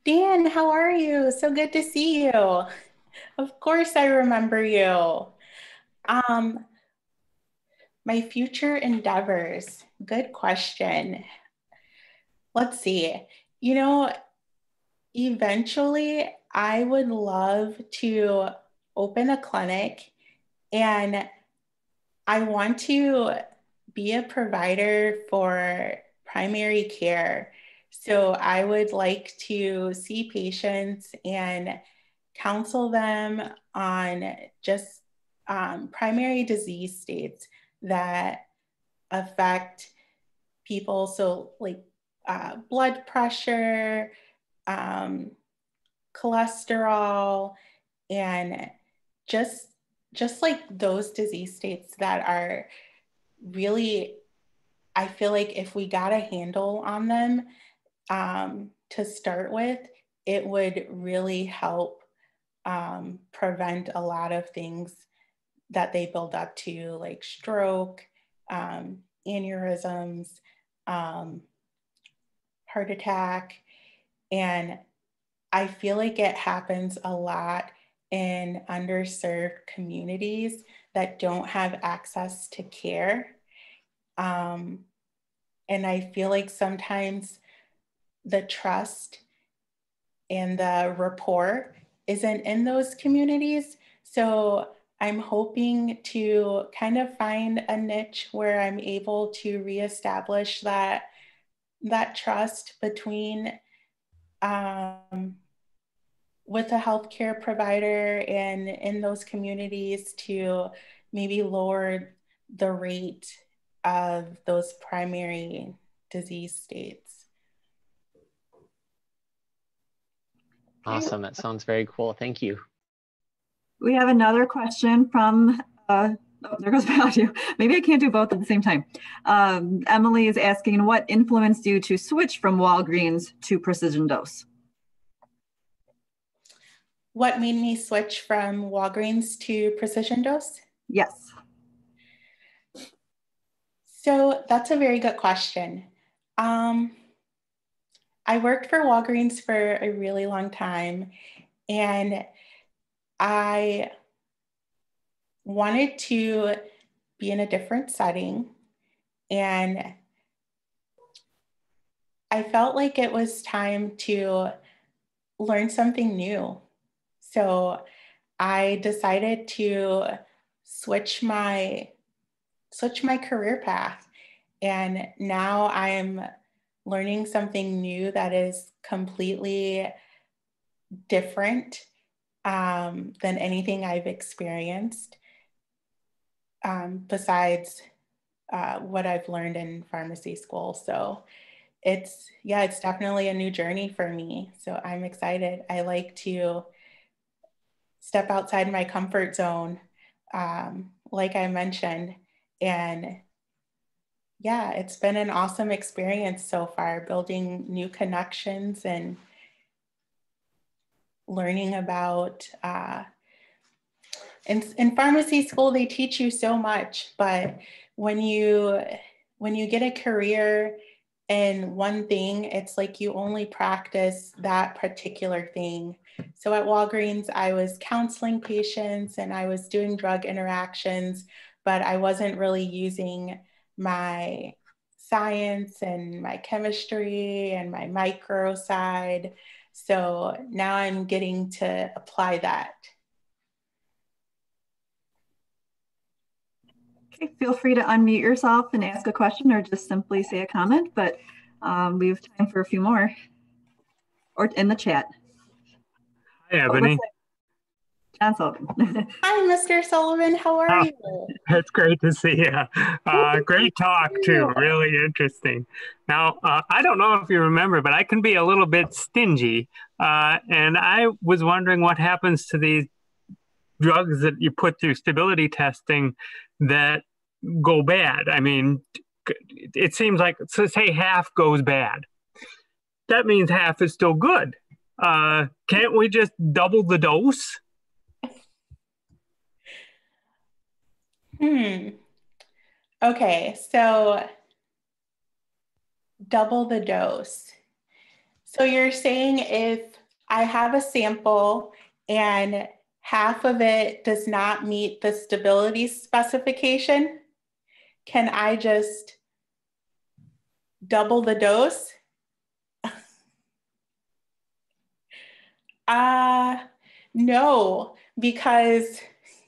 Dan, how are you? So good to see you. Of course, I remember you. Um, my future endeavors. Good question. Let's see. You know, eventually, I would love to open a clinic and I want to be a provider for primary care. So I would like to see patients and counsel them on just um, primary disease states that affect people. So, like uh, blood pressure, um, cholesterol, and just just like those disease states that are really i feel like if we got a handle on them um, to start with it would really help um, prevent a lot of things that they build up to like stroke um, aneurysms um, heart attack. And i feel like it happens a lot in underserved communities that don't have access to care. Um, and I feel like sometimes the trust and the rapport isn't in those communities. So I'm hoping to kind of find a niche where I'm able to reestablish that that trust between um, with a healthcare provider and in those communities to maybe lower the rate of those primary disease states. Awesome. That sounds very cool. Thank you. We have another question from, uh, oh, there goes value. Maybe I can't do both at the same time. Um, Emily is asking, what influenced you to switch from Walgreens to Precision Dose? What made me switch from Walgreens to Precision Dose? Yes. So that's a very good question. Um, I worked for Walgreens for a really long time and I wanted to be in a different setting and I felt like it was time to learn something new so I decided to switch my switch my career path and now I'm learning something new that is completely different um, than anything I've experienced um, besides uh, what I've learned in pharmacy school. So it's, yeah, it's definitely a new journey for me. So I'm excited. I like to step outside my comfort zone, um, like I mentioned. And yeah, it's been an awesome experience so far, building new connections and learning about. Uh, in, in pharmacy school, they teach you so much, but when you when you get a career in one thing, it's like you only practice that particular thing so at Walgreens, I was counseling patients and I was doing drug interactions, but I wasn't really using my science and my chemistry and my micro side. So now I'm getting to apply that. Okay, feel free to unmute yourself and ask a question or just simply say a comment, but um, we have time for a few more or in the chat. Hi, Ebony. John Sullivan. Hi, Mr. Sullivan. How are oh, you? It's great to see you. Uh, great talk, too. Really interesting. Now, uh, I don't know if you remember, but I can be a little bit stingy. Uh, and I was wondering what happens to these drugs that you put through stability testing that go bad. I mean, it seems like, so say half goes bad. That means half is still good uh, can't we just double the dose? Hmm. Okay, so double the dose. So you're saying if I have a sample and half of it does not meet the stability specification, can I just double the dose? Uh, no, because,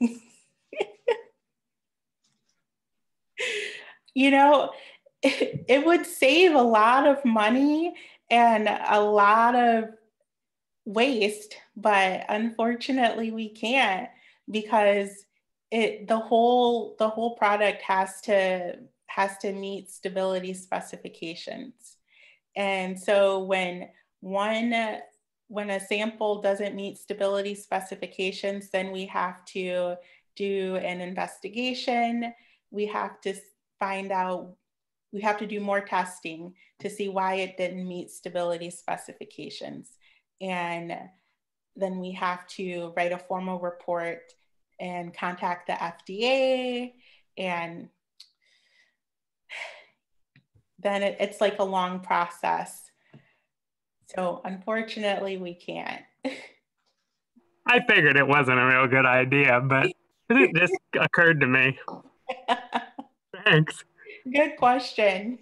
you know, it, it would save a lot of money and a lot of waste, but unfortunately we can't because it the whole the whole product has to has to meet stability specifications And so when one, when a sample doesn't meet stability specifications, then we have to do an investigation. We have to find out, we have to do more testing to see why it didn't meet stability specifications. And then we have to write a formal report and contact the FDA and then it, it's like a long process. So unfortunately, we can't. I figured it wasn't a real good idea, but it just occurred to me. Thanks. Good question.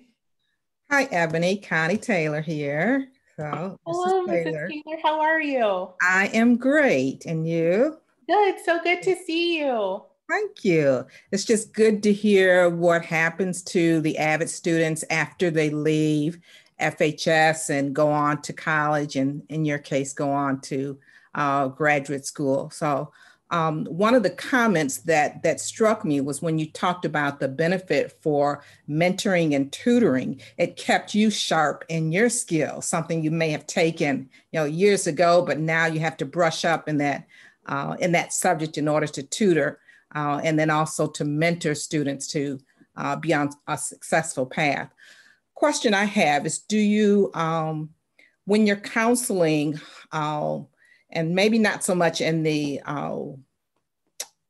Hi, Ebony. Connie Taylor here. So, Hello, Mrs. Taylor. Taylor. How are you? I am great. And you? Good. So good to see you. Thank you. It's just good to hear what happens to the AVID students after they leave FHS and go on to college, and in your case, go on to uh, graduate school. So, um, one of the comments that that struck me was when you talked about the benefit for mentoring and tutoring. It kept you sharp in your skill something you may have taken, you know, years ago, but now you have to brush up in that uh, in that subject in order to tutor uh, and then also to mentor students to uh, be on a successful path. Question I have is do you, um, when you're counseling, uh, and maybe not so much in the, uh,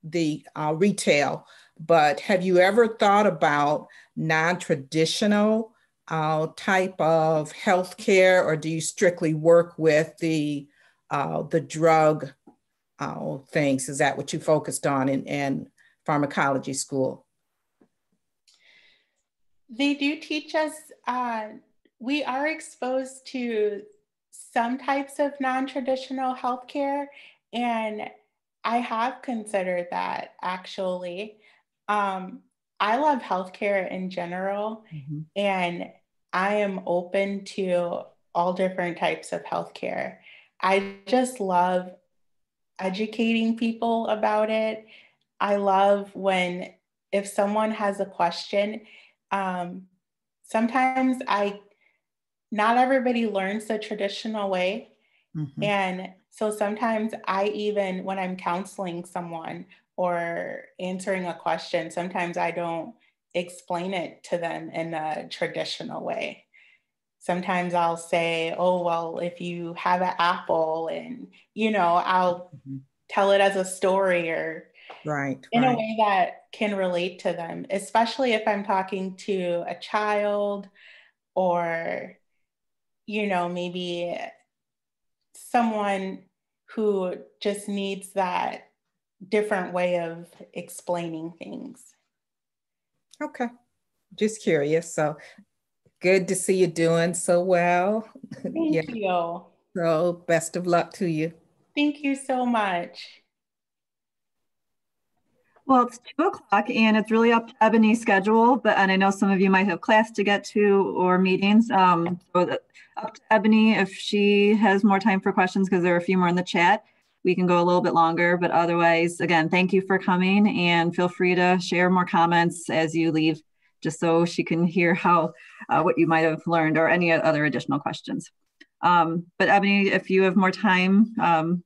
the uh, retail, but have you ever thought about non-traditional uh, type of healthcare, or do you strictly work with the uh, the drug uh, things. Is that what you focused on in, in pharmacology school? They do teach us, uh, we are exposed to some types of non traditional healthcare, and I have considered that actually. Um, I love healthcare in general, mm-hmm. and I am open to all different types of healthcare. I just love educating people about it. I love when, if someone has a question, um, sometimes I, not everybody learns the traditional way. Mm-hmm. And so sometimes I even, when I'm counseling someone or answering a question, sometimes I don't explain it to them in a traditional way sometimes I'll say, oh, well, if you have an apple, and, you know, I'll mm-hmm. tell it as a story or right in right. a way that can relate to them, especially if I'm talking to a child or, you know, maybe someone who just needs that different way of explaining things. Okay. Just curious. So Good to see you doing so well. Thank yeah. you. So best of luck to you. Thank you so much. Well, it's two o'clock and it's really up to Ebony's schedule, but and I know some of you might have class to get to or meetings. Um, so up to Ebony if she has more time for questions because there are a few more in the chat. We can go a little bit longer, but otherwise, again, thank you for coming and feel free to share more comments as you leave just so she can hear how uh, what you might have learned or any other additional questions. Um, but Ebony, if you have more time, um,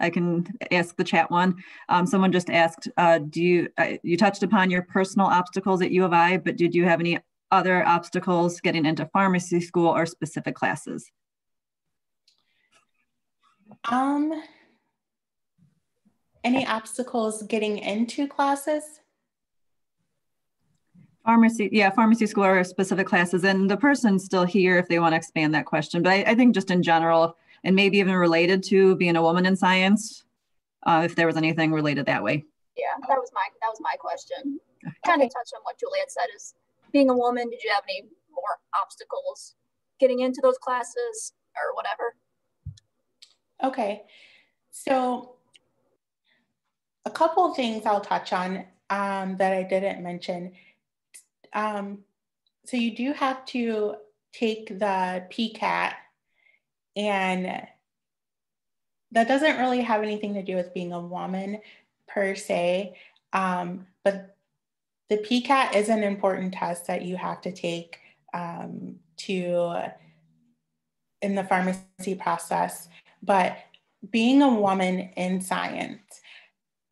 I can ask the chat one. Um, someone just asked, uh, do you, uh, you touched upon your personal obstacles at U of I, but did you have any other obstacles getting into pharmacy school or specific classes? Um, any obstacles getting into classes? Pharmacy, yeah, pharmacy school or specific classes. And the person's still here if they want to expand that question. But I, I think just in general, and maybe even related to being a woman in science, uh, if there was anything related that way. Yeah, that was my that was my question. Kind of touched on what Juliet said is being a woman, did you have any more obstacles getting into those classes or whatever? Okay. So a couple of things I'll touch on um, that I didn't mention um, so you do have to take the PCAT, and that doesn't really have anything to do with being a woman per se, um, but the PCAT is an important test that you have to take um, to in the pharmacy process. But being a woman in science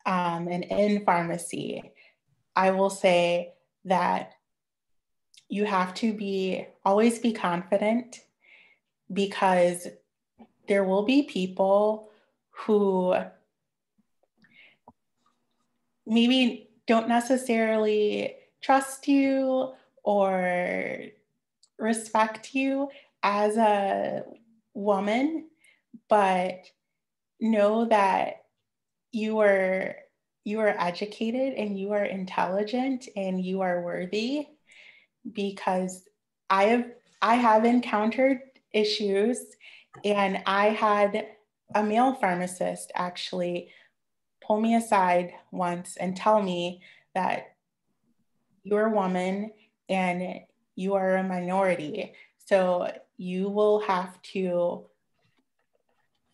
um, and in pharmacy, I will say that you have to be always be confident because there will be people who maybe don't necessarily trust you or respect you as a woman, but know that you are you are educated and you are intelligent and you are worthy because I have I have encountered issues and I had a male pharmacist actually pull me aside once and tell me that you're a woman and you are a minority. So you will have to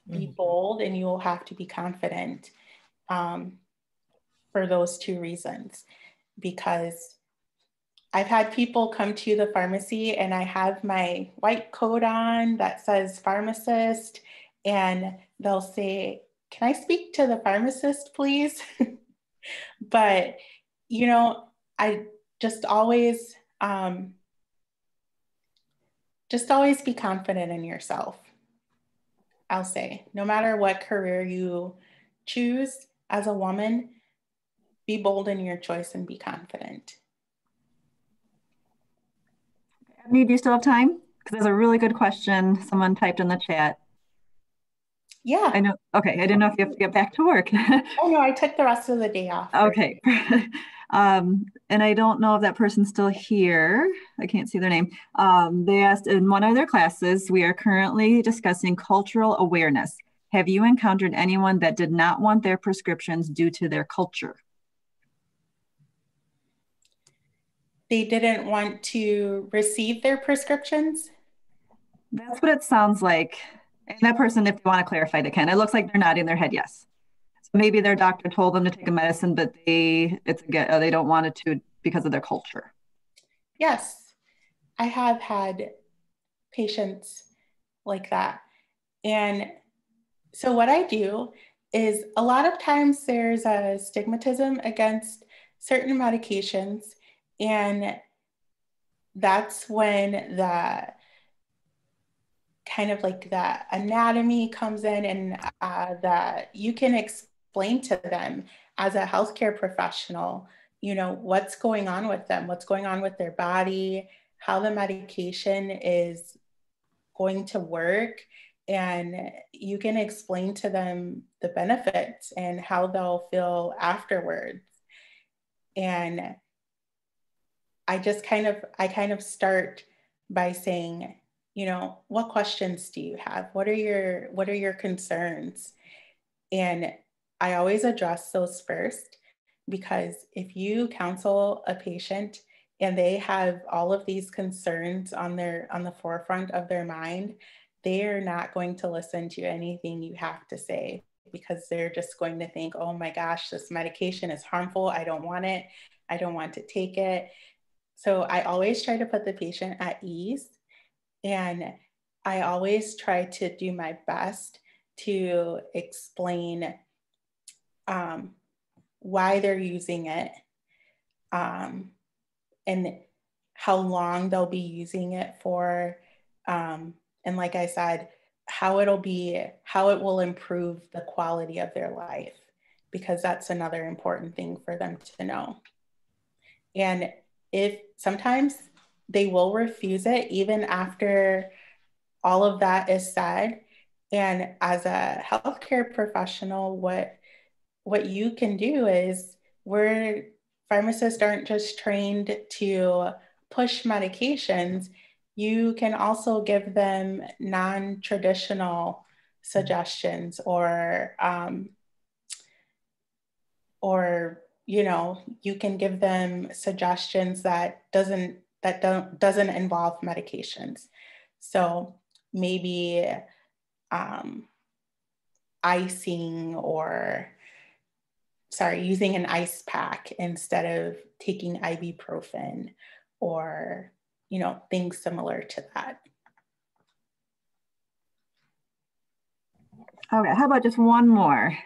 be mm-hmm. bold and you will have to be confident um, for those two reasons. Because I've had people come to the pharmacy and I have my white coat on that says pharmacist, and they'll say, Can I speak to the pharmacist, please? but, you know, I just always, um, just always be confident in yourself. I'll say, no matter what career you choose as a woman, be bold in your choice and be confident. Ebony, do you still have time? Because there's a really good question someone typed in the chat. Yeah. I know. Okay. I didn't know if you have to get back to work. oh, no, I took the rest of the day off. Okay. um, and I don't know if that person's still here. I can't see their name. Um, they asked in one of their classes, we are currently discussing cultural awareness. Have you encountered anyone that did not want their prescriptions due to their culture? They didn't want to receive their prescriptions? That's what it sounds like. And that person, if you want to clarify, they can. It looks like they're nodding their head yes. So maybe their doctor told them to take a medicine, but they it's a, they don't want it to because of their culture. Yes, I have had patients like that, and so what I do is a lot of times there's a stigmatism against certain medications, and that's when the kind of like the anatomy comes in and uh, that you can explain to them as a healthcare professional you know what's going on with them what's going on with their body how the medication is going to work. And you can explain to them the benefits and how they'll feel afterwards. And i just kind of i kind of start by saying you know what questions do you have? What are your what are your concerns? And i always address those first because if you counsel a patient and they have all of these concerns on their on the forefront of their mind they are not going to listen to anything you have to say because they're just going to think oh my gosh this medication is harmful. I don't want it. I don't want to take it so i always try to put the patient at ease and I always try to do my best to explain um, why they're using it um, and how long they'll be using it for. Um, and like I said, how it'll be, how it will improve the quality of their life, because that's another important thing for them to know. And if sometimes they will refuse it even after all of that is said. And as a healthcare professional, what what you can do is we're pharmacists aren't just trained to push medications. You can also give them non-traditional suggestions or um, or you know you can give them suggestions that doesn't that don't, doesn't involve medications. So maybe um, icing or, sorry, using an ice pack instead of taking ibuprofen or, you know, things similar to that. Okay, how about just one more?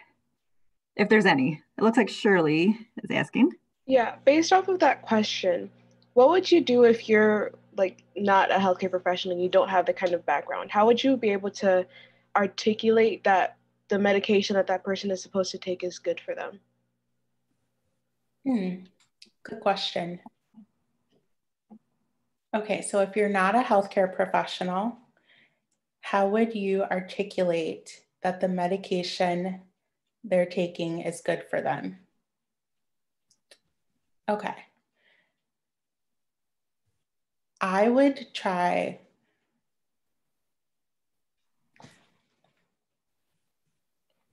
If there's any. It looks like Shirley is asking. Yeah, based off of that question, what would you do if you're like not a healthcare professional and you don't have the kind of background? How would you be able to articulate that the medication that that person is supposed to take is good for them? Hmm. Good question. Okay, so if you're not a healthcare professional, how would you articulate that the medication they're taking is good for them? Okay. I would try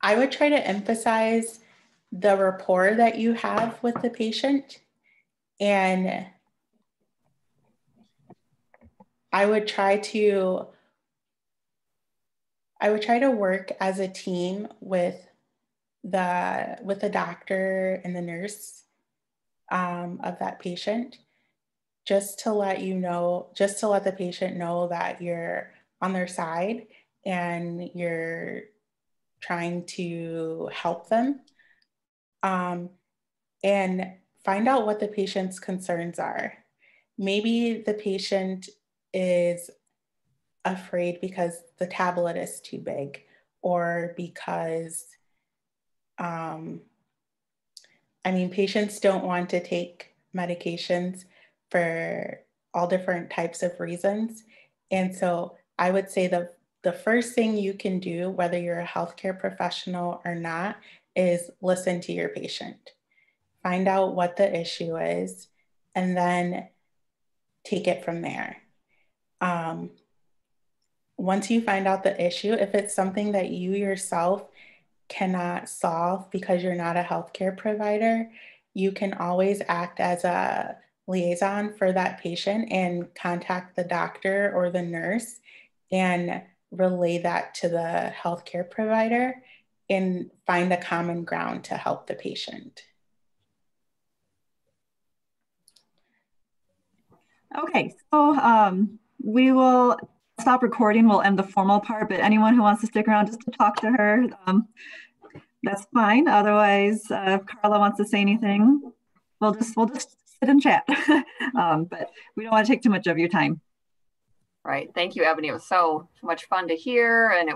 I would try to emphasize the rapport that you have with the patient and I would try to I would try to work as a team with the with the doctor and the nurse um, of that patient just to let you know just to let the patient know that you're on their side and you're trying to help them. Um, and find out what the patient's concerns are. Maybe the patient is afraid because the tablet is too big or because, um, I mean, patients don't want to take medications for all different types of reasons. And so I would say the, the first thing you can do, whether you're a healthcare professional or not, is listen to your patient. Find out what the issue is and then take it from there. Um, once you find out the issue, if it's something that you yourself cannot solve because you're not a healthcare provider, you can always act as a liaison for that patient and contact the doctor or the nurse and relay that to the healthcare provider and find a common ground to help the patient. Okay, so um, we will stop recording. We'll end the formal part, but anyone who wants to stick around just to talk to her, um, that's fine. Otherwise, uh, if Karla wants to say anything, we'll just we'll just sit and chat. um, but we don't want to take too much of your time. Right. Thank you, Ebony. It was so much fun to hear, and it was